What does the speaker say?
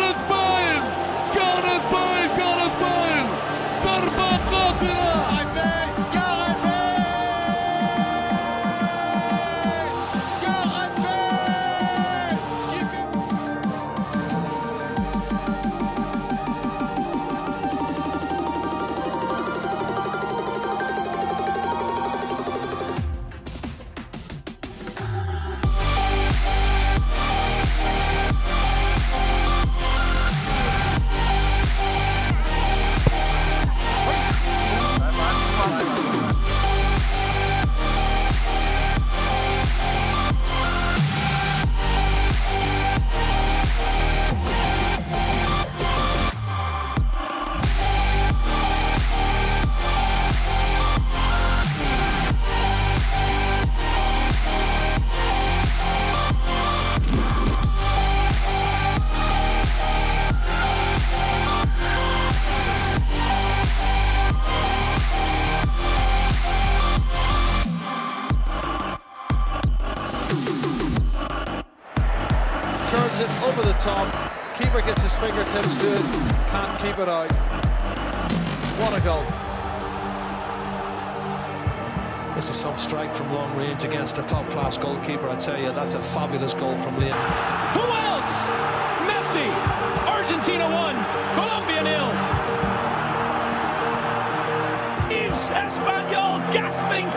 Gareth it over the top. Keeper gets his fingertips to it. Can't keep it out. What a goal. This is some strike from long range against a top-class goalkeeper. I tell you, that's a fabulous goal from Liam. Who else? Messi. Argentina 1, Colombia nil. Is Espanyol gasping